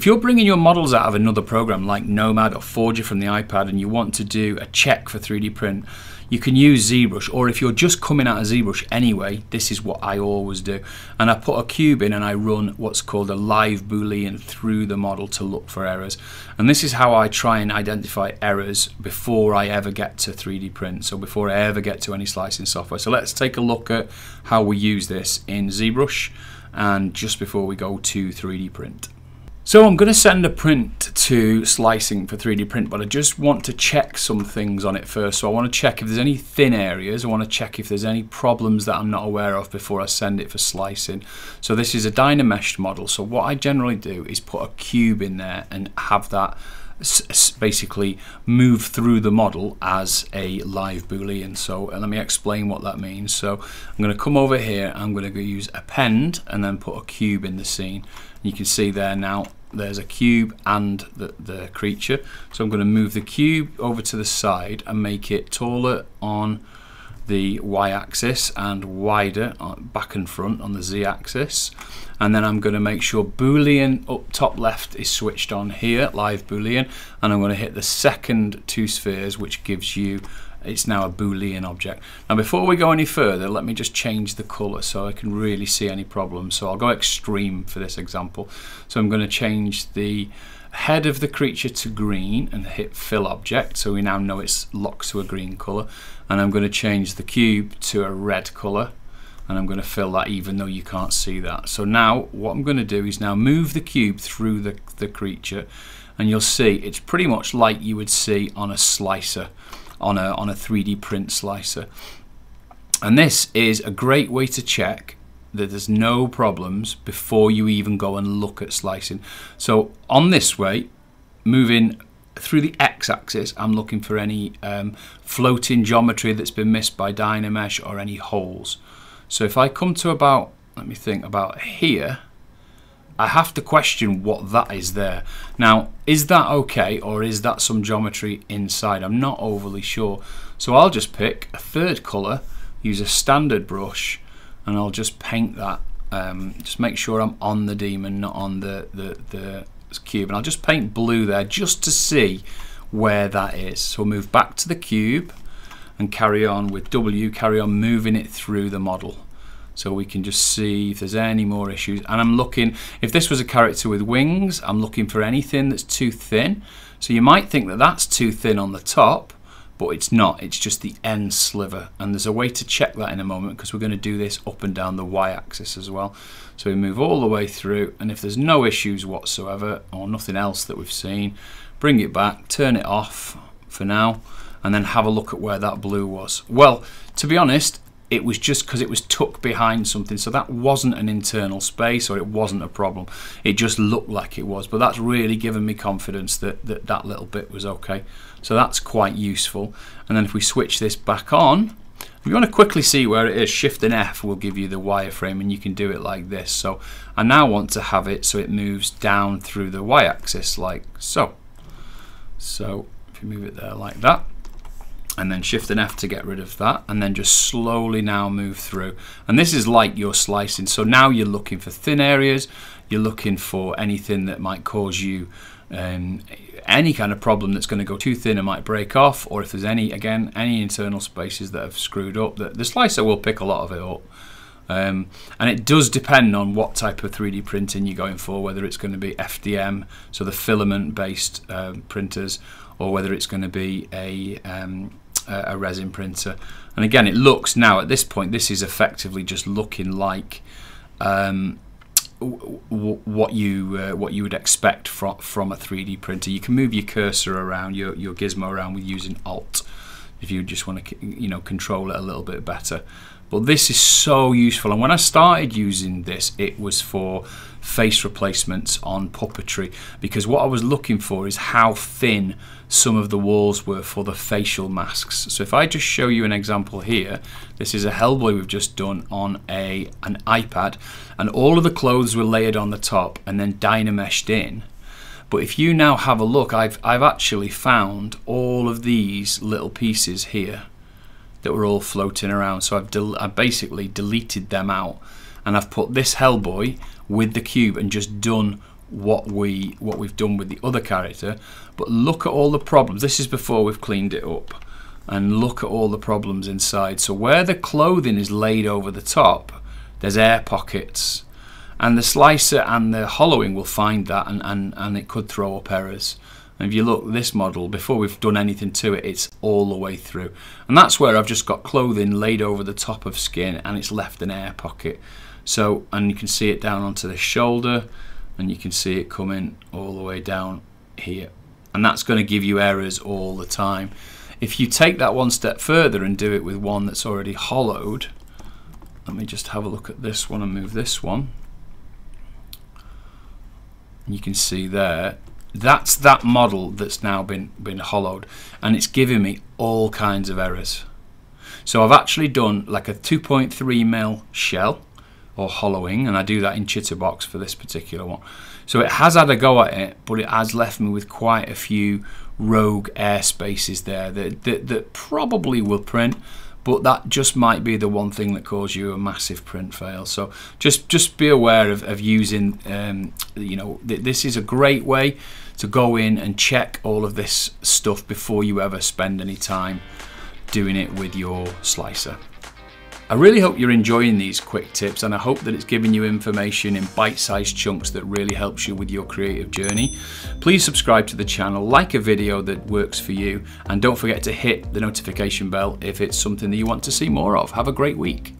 If you're bringing your models out of another program like Nomad or Forger from the iPad and you want to do a check for 3D print, you can use ZBrush or if you're just coming out of ZBrush anyway, this is what I always do. And I put a cube in and I run what's called a live boolean through the model to look for errors. And this is how I try and identify errors before I ever get to 3D print, so before I ever get to any slicing software. So let's take a look at how we use this in ZBrush and just before we go to 3D print. So I'm going to send a print to slicing for 3D print, but I just want to check some things on it first. So I want to check if there's any thin areas. I want to check if there's any problems that I'm not aware of before I send it for slicing. So this is a Dynamesh model. So what I generally do is put a cube in there and have that basically move through the model as a live boolean. So uh, let me explain what that means. So I'm going to come over here I'm going to go use append and then put a cube in the scene. You can see there now there's a cube and the, the creature. So I'm going to move the cube over to the side and make it taller on the y-axis and wider uh, back and front on the z-axis and then I'm going to make sure boolean up top left is switched on here live boolean and I'm going to hit the second two spheres which gives you it's now a boolean object. Now before we go any further let me just change the color so I can really see any problems. So I'll go extreme for this example. So I'm going to change the head of the creature to green and hit fill object so we now know it's locked to a green color and I'm going to change the cube to a red color and I'm going to fill that even though you can't see that. So now what I'm going to do is now move the cube through the, the creature and you'll see it's pretty much like you would see on a slicer on a, on a 3D print slicer. And this is a great way to check that there's no problems before you even go and look at slicing. So on this way, moving through the x-axis, I'm looking for any um, floating geometry that's been missed by Dynamesh or any holes. So if I come to about, let me think, about here, I have to question what that is there. Now, is that okay or is that some geometry inside? I'm not overly sure. So I'll just pick a third colour, use a standard brush, and I'll just paint that. Um, just make sure I'm on the demon, not on the, the, the cube. And I'll just paint blue there just to see where that is. So we'll move back to the cube and carry on with W, carry on moving it through the model so we can just see if there's any more issues and I'm looking if this was a character with wings I'm looking for anything that's too thin so you might think that that's too thin on the top but it's not. It's just the end sliver. And there's a way to check that in a moment because we're going to do this up and down the y-axis as well. So we move all the way through and if there's no issues whatsoever or nothing else that we've seen bring it back turn it off for now and then have a look at where that blue was. Well to be honest it was just because it was tucked behind something. So that wasn't an internal space or it wasn't a problem. It just looked like it was. But that's really given me confidence that that, that little bit was okay. So that's quite useful. And then if we switch this back on if you want to quickly see where it is shift and F will give you the wireframe and you can do it like this. So I now want to have it so it moves down through the y-axis like so. So if you move it there like that and then shift and F to get rid of that and then just slowly now move through. And this is like you're slicing. So now you're looking for thin areas. You're looking for anything that might cause you um, any kind of problem that's going to go too thin and might break off or if there's any again any internal spaces that have screwed up the, the slicer will pick a lot of it up. Um, and it does depend on what type of 3D printing you're going for, whether it's going to be FDM, so the filament based uh, printers, or whether it's going to be a um, a resin printer. And again, it looks now at this point, this is effectively just looking like um, what you uh, what you would expect from from a 3D printer. You can move your cursor around, your your gizmo around with using Alt if you just want to you know control it a little bit better. But this is so useful, and when I started using this, it was for face replacements on puppetry because what I was looking for is how thin some of the walls were for the facial masks. So if I just show you an example here, this is a Hellboy we've just done on a an iPad and all of the clothes were layered on the top and then dynameshed in. But if you now have a look, I've, I've actually found all of these little pieces here that were all floating around. So I've, I've basically deleted them out and I've put this Hellboy with the cube and just done what we what we've done with the other character. But look at all the problems. This is before we've cleaned it up. And look at all the problems inside. So where the clothing is laid over the top there's air pockets and the slicer and the hollowing will find that and, and, and it could throw up errors. And if you look this model before we've done anything to it it's all the way through. And that's where I've just got clothing laid over the top of skin and it's left an air pocket. So and you can see it down onto the shoulder and you can see it coming all the way down here. And that's going to give you errors all the time. If you take that one step further and do it with one that's already hollowed let me just have a look at this one and move this one you can see there that's that model that's now been been hollowed. And it's giving me all kinds of errors. So I've actually done like a 2.3 mil shell or hollowing and I do that in Chitubox for this particular one. So it has had a go at it but it has left me with quite a few rogue air spaces there that, that, that probably will print but that just might be the one thing that causes you a massive print fail. So just just be aware of, of using um, you know th this is a great way to go in and check all of this stuff before you ever spend any time doing it with your slicer I really hope you're enjoying these quick tips and I hope that it's giving you information in bite-sized chunks that really helps you with your creative journey. Please subscribe to the channel, like a video that works for you and don't forget to hit the notification bell if it's something that you want to see more of. Have a great week.